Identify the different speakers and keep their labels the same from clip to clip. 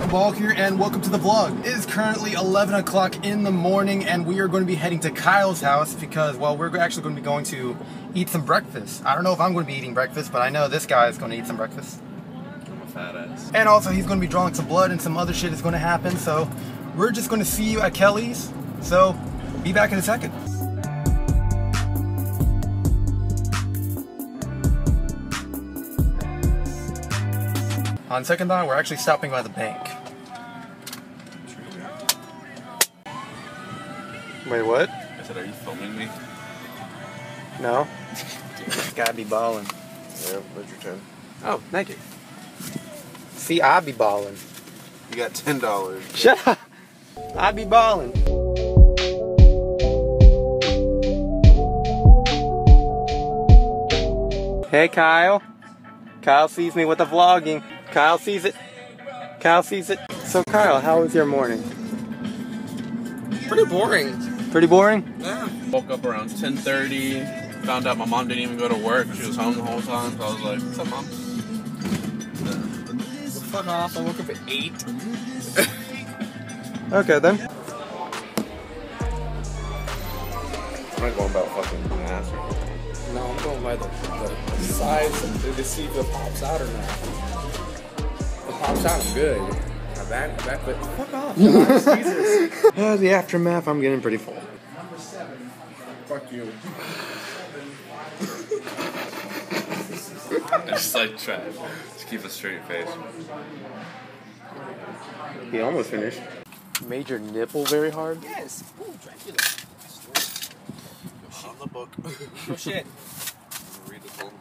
Speaker 1: Kabal here, and welcome to the vlog. It is currently 11 o'clock in the morning, and we are going to be heading to Kyle's house because, well, we're actually going to be going to eat some breakfast. I don't know if I'm going to be eating breakfast, but I know this guy is going to eat some breakfast.
Speaker 2: I'm a fat ass.
Speaker 1: And also, he's going to be drawing some blood, and some other shit is going to happen, so we're just going to see you at Kelly's. So, be back in a second. On second thought, we're actually stopping by the bank. Wait, what?
Speaker 2: I said, are you filming me?
Speaker 1: No. Gotta be balling.
Speaker 2: Yeah, what's your turn?
Speaker 1: Oh, thank you. See, I be balling.
Speaker 2: You got ten dollars.
Speaker 1: Shut up. I be balling. Hey, Kyle. Kyle sees me with the vlogging. Kyle sees it. Kyle sees it. So, Kyle, how was your morning?
Speaker 2: Pretty boring.
Speaker 1: Pretty boring?
Speaker 2: Yeah. Woke up around 10:30. Found out my mom didn't even go to work. She was home the whole time. So I was like, "What's up, mom?"
Speaker 3: Fuck off, I woke up at 8.
Speaker 1: Okay, then.
Speaker 2: I'm not going about fucking ass or anything.
Speaker 3: No, I'm going by the, the size of to see if it pops out or not. If it pops out, I'm good. My back, back, but fuck off, Josh, Jesus.
Speaker 1: Uh, the aftermath, I'm getting pretty full.
Speaker 3: Fuck you.
Speaker 2: Just like try. Just keep a straight face.
Speaker 1: He almost finished. Made your nipple very hard?
Speaker 3: Yes. Ooh, Dracula.
Speaker 2: On the book.
Speaker 3: No shit.
Speaker 2: Read the whole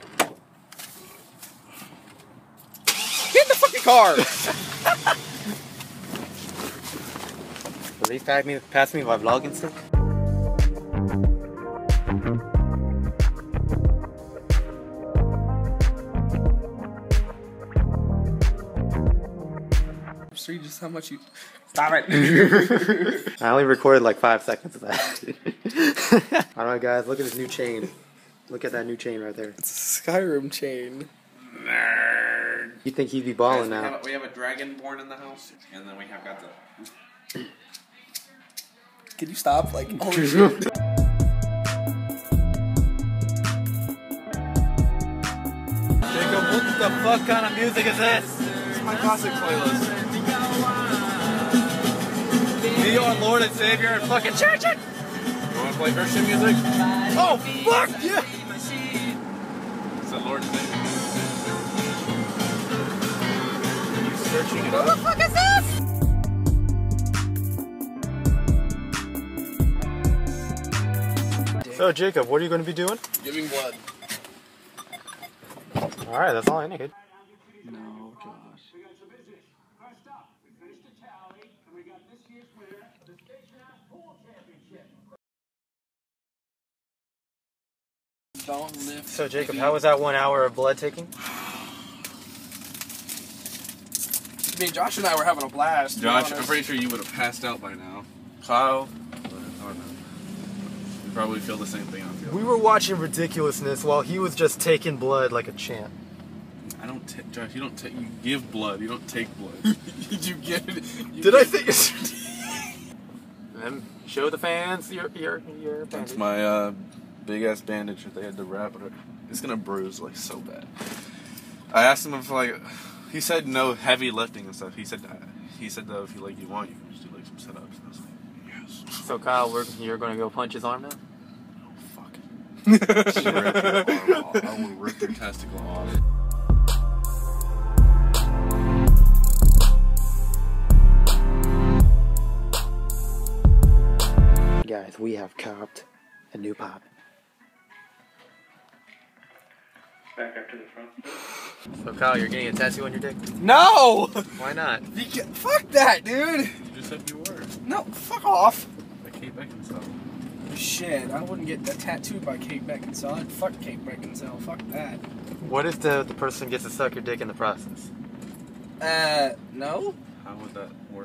Speaker 3: Get in the fucking!
Speaker 1: Please pass me, pass me my vlogging stick.
Speaker 3: See just how much you. Stop it.
Speaker 1: I only recorded like five seconds of that. Alright guys, look at this new chain. Look at that new chain right there.
Speaker 3: it's a Skyrim chain.
Speaker 2: Nerd.
Speaker 1: You think he'd be balling
Speaker 2: we,
Speaker 1: now?
Speaker 2: have a, we have a dragon born in the house, and then we have got the.
Speaker 3: Can you stop? Like, oh shit.
Speaker 1: Jacob, what the fuck kind of music is this?
Speaker 2: It's my classic playlist.
Speaker 1: Be our Lord and Savior and fucking church it!
Speaker 2: You want to play Christian music?
Speaker 1: Oh fuck yeah!
Speaker 2: It's the Lord Savior. Searching it up?
Speaker 1: So Jacob, what are you going to be doing?
Speaker 2: Giving blood.
Speaker 1: Alright, that's all I need.
Speaker 3: No, Josh. Don't lift.
Speaker 1: So Jacob, how was that one hour of blood taking?
Speaker 3: I mean, Josh and I were having a blast.
Speaker 2: Josh, I'm pretty sure you would have passed out by now. Kyle, I don't know. You probably feel the same thing I feel.
Speaker 1: We were watching ridiculousness while he was just taking blood like a champ.
Speaker 2: I don't take Josh. You don't take. You give blood. You don't take blood.
Speaker 3: Did you get it. You
Speaker 1: Did I think? then show the fans your your your
Speaker 2: That's
Speaker 1: bandage.
Speaker 2: my uh, big ass bandage that they had to wrap it. It's gonna bruise like so bad. I asked him if like, he said no heavy lifting and stuff. He said uh, he said though if you like you want you can just do like some sit ups. And I was like yes.
Speaker 1: So Kyle, we're, you're gonna go punch his arm now?
Speaker 2: Oh fuck it. Just rip your arm off. I will rip your testicle off.
Speaker 1: Guys, we have copped a new pop.
Speaker 2: Back up to the front.
Speaker 1: So Kyle, you're getting a tattoo on your dick?
Speaker 3: No!
Speaker 1: Why not?
Speaker 3: You get, fuck that, dude!
Speaker 2: You just said you were.
Speaker 3: No, fuck off.
Speaker 2: By Kate Beckinsale.
Speaker 3: Shit, I wouldn't get that tattooed by Kate Beckinsale. I'd fuck Kate Beckinsale. Fuck that.
Speaker 1: What if the, the person gets to suck your dick in the process?
Speaker 3: Uh, no?
Speaker 2: How would that work?